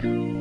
see the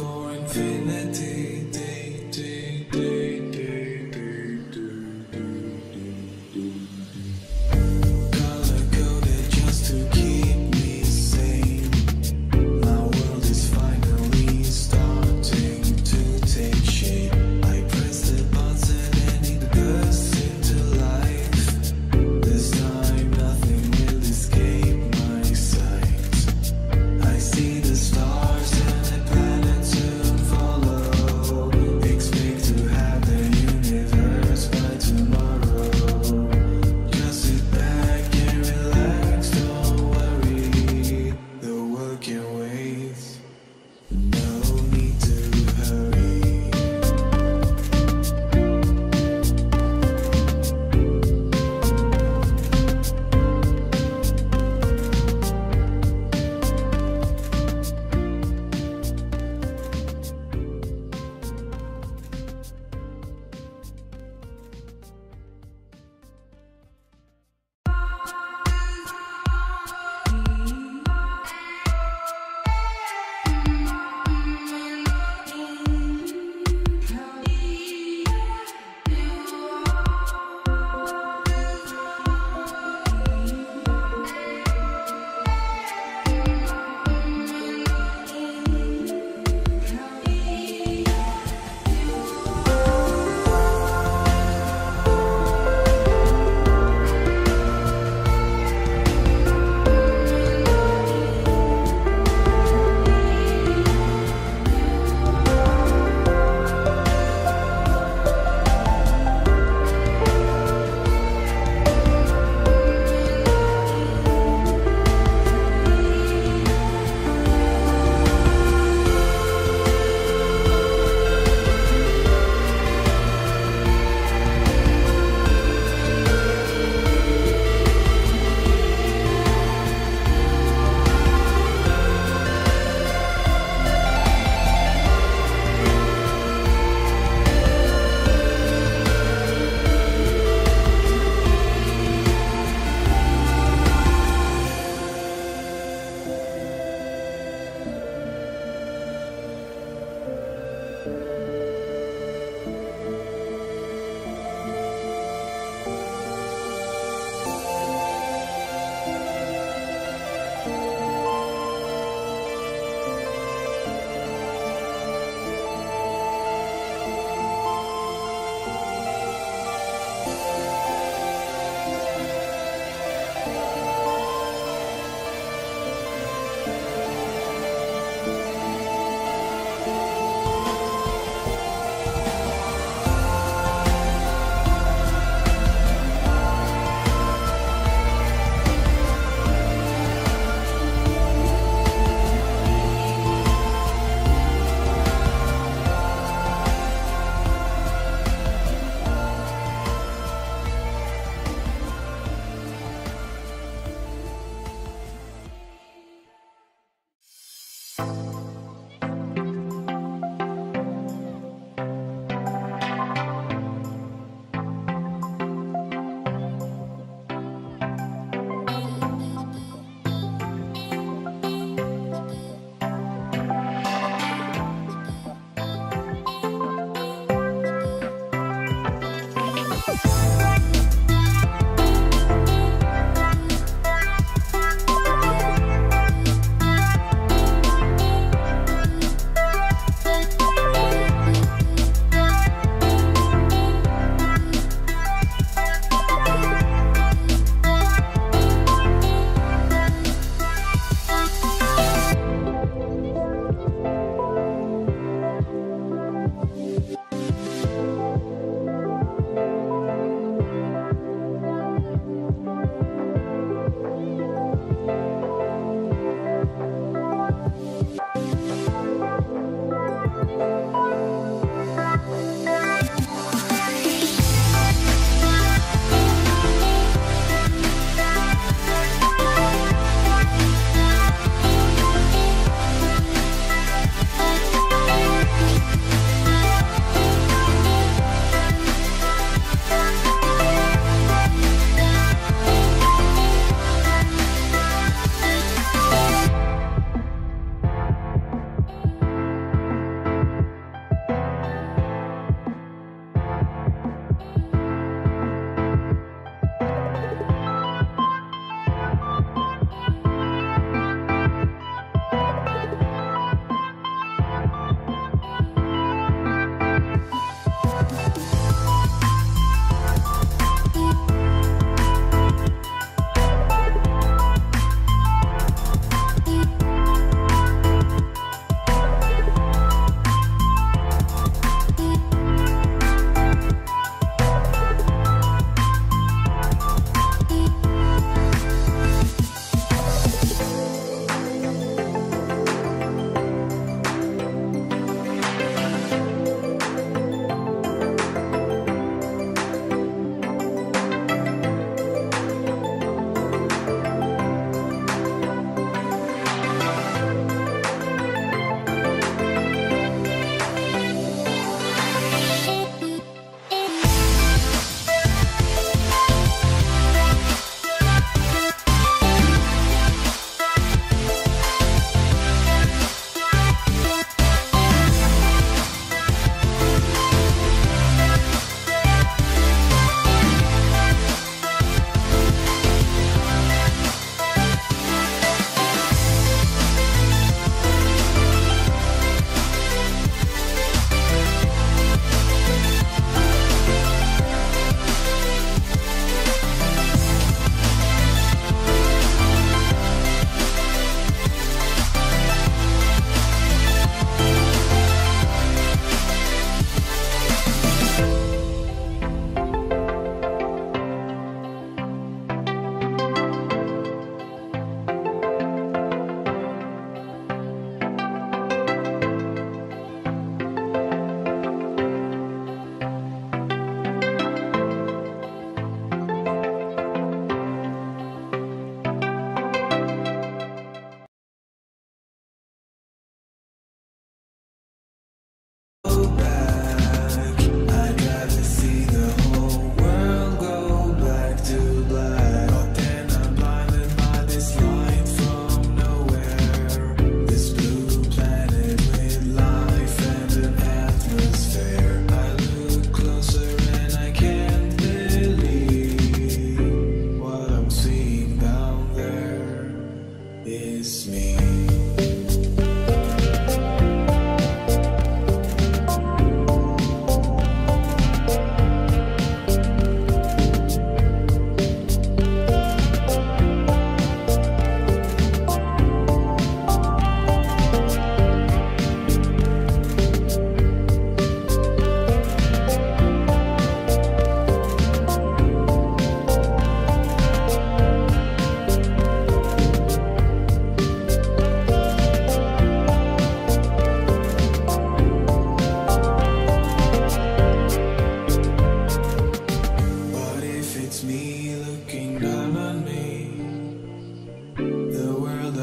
stars and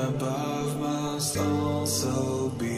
above must also be.